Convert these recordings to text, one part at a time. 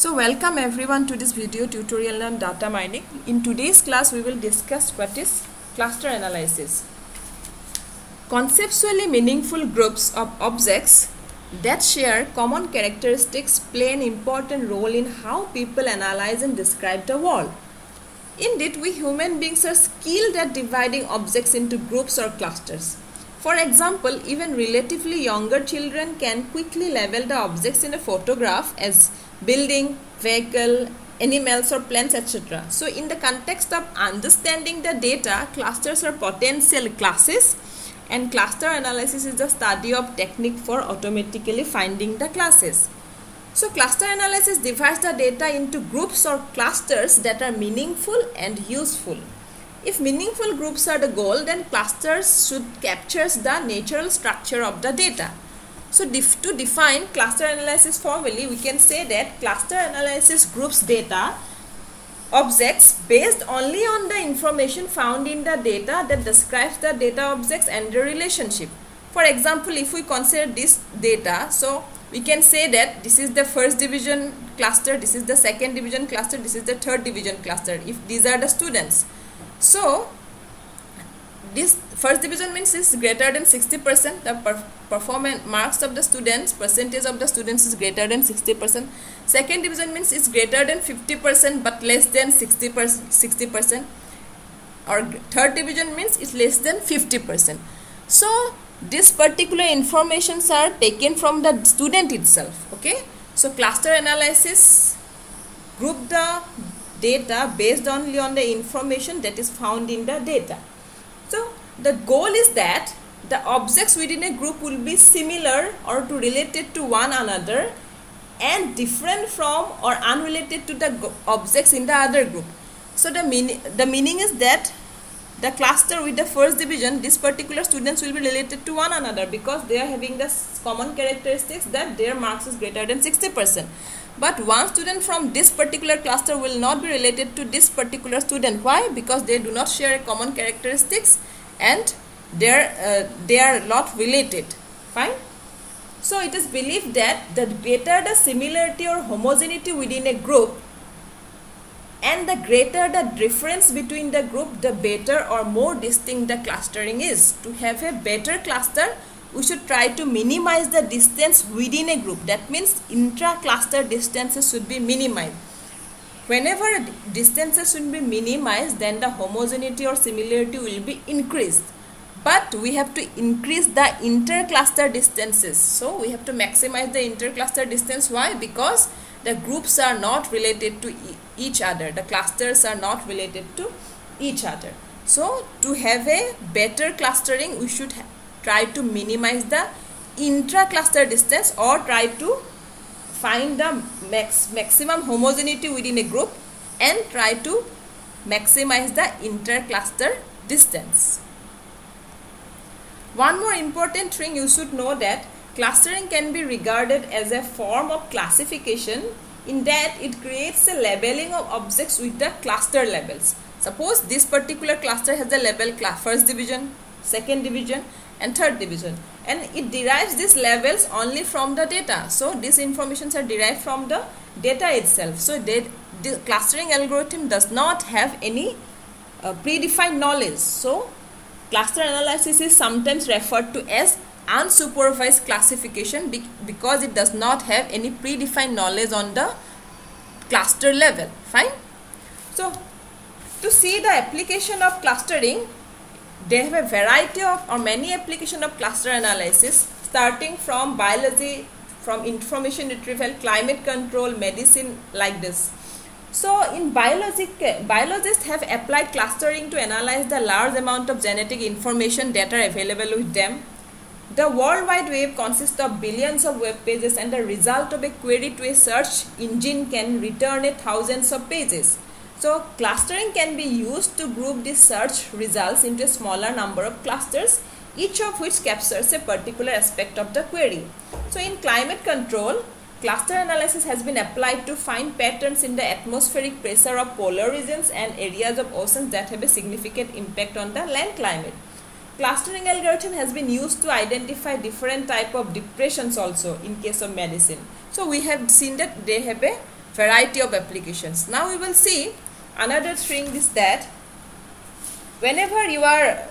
So welcome everyone to this video tutorial on data mining. In today's class we will discuss what is cluster analysis. Conceptually meaningful groups of objects that share common characteristics play an important role in how people analyze and describe the world. Indeed, we human beings are skilled at dividing objects into groups or clusters. For example, even relatively younger children can quickly label the objects in a photograph as building, vehicle, animals or plants etc. So in the context of understanding the data, clusters are potential classes and cluster analysis is the study of technique for automatically finding the classes. So cluster analysis divides the data into groups or clusters that are meaningful and useful. If meaningful groups are the goal, then clusters should capture the natural structure of the data. So to define cluster analysis formally, we can say that cluster analysis groups data objects based only on the information found in the data that describes the data objects and the relationship. For example, if we consider this data, so we can say that this is the first division cluster, this is the second division cluster, this is the third division cluster, if these are the students. So, this first division means is greater than 60% the per performance marks of the students percentage of the students is greater than 60% second division means is greater than 50% but less than 60% 60% or third division means is less than 50% so this particular informations are taken from the student itself okay? So cluster analysis group the data based only on the information that is found in the data so the goal is that the objects within a group will be similar or to related to one another and different from or unrelated to the objects in the other group. So the meaning the meaning is that the cluster with the first division these particular students will be related to one another because they are having the common characteristics that their marks is greater than 60% but one student from this particular cluster will not be related to this particular student. Why? Because they do not share a common characteristics and they are uh, they are not related. Fine? So it is believed that the greater the similarity or homogeneity within a group and the greater the difference between the group the better or more distinct the clustering is to have a better cluster we should try to minimize the distance within a group. That means intra-cluster distances should be minimized. Whenever distances should be minimized, then the homogeneity or similarity will be increased. But we have to increase the inter-cluster distances. So we have to maximize the inter-cluster distance. Why? Because the groups are not related to each other. The clusters are not related to each other. So to have a better clustering, we should try to minimize the intra-cluster distance or try to find the max maximum homogeneity within a group and try to maximize the inter-cluster distance. One more important thing you should know that clustering can be regarded as a form of classification in that it creates a labeling of objects with the cluster labels. Suppose this particular cluster has a label first division, second division and third division and it derives these levels only from the data. So these informations are derived from the data itself. So the clustering algorithm does not have any uh, predefined knowledge. So cluster analysis is sometimes referred to as unsupervised classification be because it does not have any predefined knowledge on the cluster level fine so to see the application of clustering they have a variety of or many application of cluster analysis starting from biology, from information retrieval, climate control, medicine like this. So in biology, biologists have applied clustering to analyze the large amount of genetic information that are available with them. The World Wide Web consists of billions of web pages and the result of a query to a search engine can return a thousands of pages. So clustering can be used to group the search results into a smaller number of clusters, each of which captures a particular aspect of the query. So in climate control, cluster analysis has been applied to find patterns in the atmospheric pressure of polar regions and areas of oceans that have a significant impact on the land climate. Clustering algorithm has been used to identify different type of depressions also in case of medicine. So we have seen that they have a variety of applications. Now we will see another thing is that whenever you are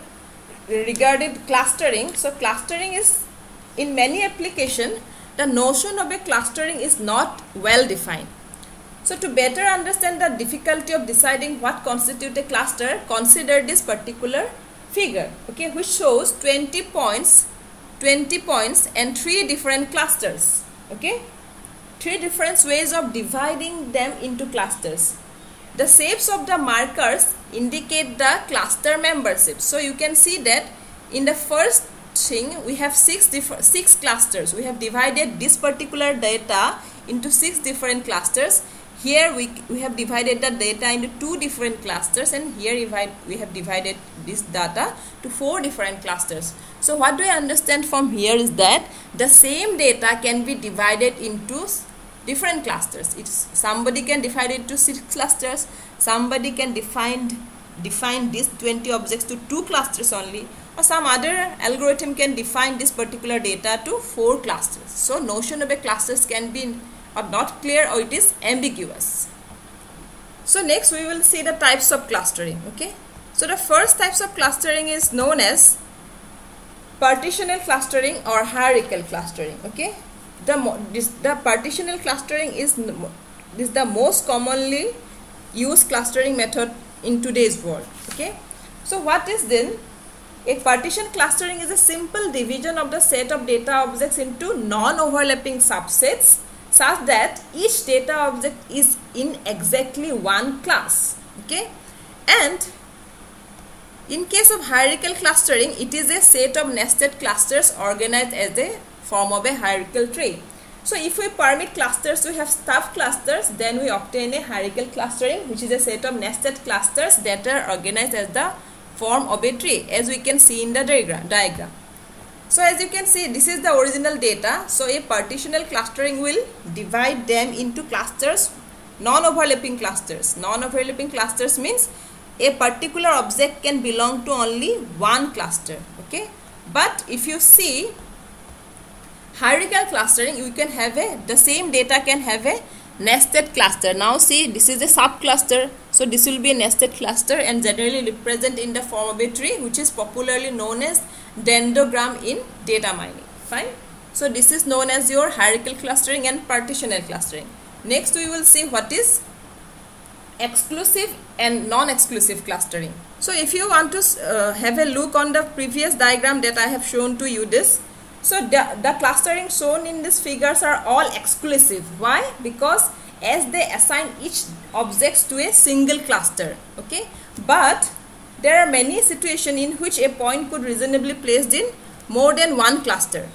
regarded clustering, so clustering is in many application the notion of a clustering is not well defined. So to better understand the difficulty of deciding what constitute a cluster, consider this particular figure, okay, which shows 20 points, 20 points and three different clusters, okay. Three different ways of dividing them into clusters. The shapes of the markers indicate the cluster membership. So you can see that in the first thing we have six different six clusters. We have divided this particular data into six different clusters here we, we have divided the data into two different clusters and here we have divided this data to four different clusters. So what do I understand from here is that the same data can be divided into different clusters. It's somebody can divide it to six clusters, somebody can define define these 20 objects to two clusters only or some other algorithm can define this particular data to four clusters. So notion of a clusters can be or not clear or it is ambiguous. So next we will see the types of clustering. Okay. So the first types of clustering is known as partitional clustering or hierarchical clustering. Okay. The, this, the partitional clustering is this the most commonly used clustering method in today's world. Okay. So what is then a partition clustering is a simple division of the set of data objects into non-overlapping subsets such that each data object is in exactly one class okay? And in case of hierarchical clustering it is a set of nested clusters organized as a form of a hierarchical tree. So if we permit clusters to have subclusters then we obtain a hierarchical clustering which is a set of nested clusters that are organized as the form of a tree as we can see in the diagram so as you can see this is the original data. So a partitional clustering will divide them into clusters non-overlapping clusters. Non-overlapping clusters means a particular object can belong to only one cluster okay but if you see hierarchical clustering you can have a the same data can have a nested cluster now see this is a subcluster so this will be a nested cluster and generally represent in the form of a tree which is popularly known as dendrogram in data mining fine so this is known as your hierarchical clustering and partitional clustering next we will see what is exclusive and non-exclusive clustering so if you want to uh, have a look on the previous diagram that I have shown to you this so the, the clustering shown in these figures are all exclusive. Why? Because as they assign each objects to a single cluster. Okay. But there are many situations in which a point could reasonably placed in more than one cluster.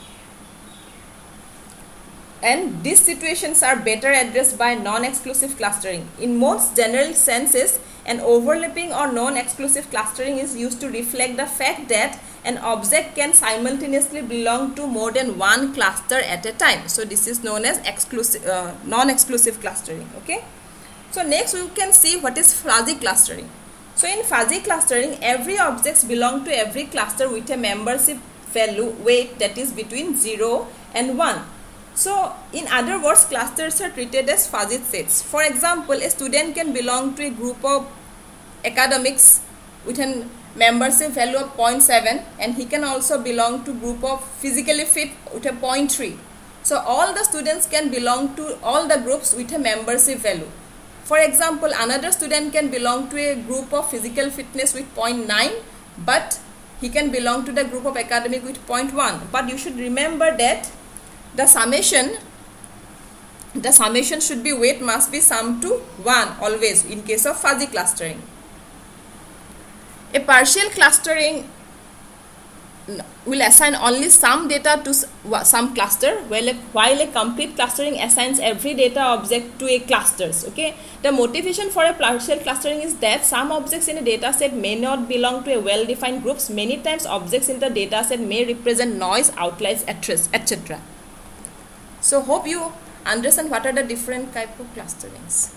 And these situations are better addressed by non-exclusive clustering. In most general senses, an overlapping or non-exclusive clustering is used to reflect the fact that an object can simultaneously belong to more than one cluster at a time. So this is known as exclusive, uh, non-exclusive clustering. Okay. So next we can see what is fuzzy clustering. So in fuzzy clustering, every objects belong to every cluster with a membership value weight that is between 0 and 1. So in other words, clusters are treated as fuzzy sets. For example, a student can belong to a group of academics with a membership value of 0.7 and he can also belong to group of physically fit with a 0.3 so all the students can belong to all the groups with a membership value for example another student can belong to a group of physical fitness with 0.9 but he can belong to the group of academic with 0.1 but you should remember that the summation the summation should be weight must be summed to 1 always in case of fuzzy clustering. A partial clustering will assign only some data to some cluster while a, while a complete clustering assigns every data object to a clusters okay? The motivation for a partial clustering is that some objects in a data set may not belong to a well defined groups. Many times objects in the data set may represent noise outliers etc so hope you understand what are the different type of clusterings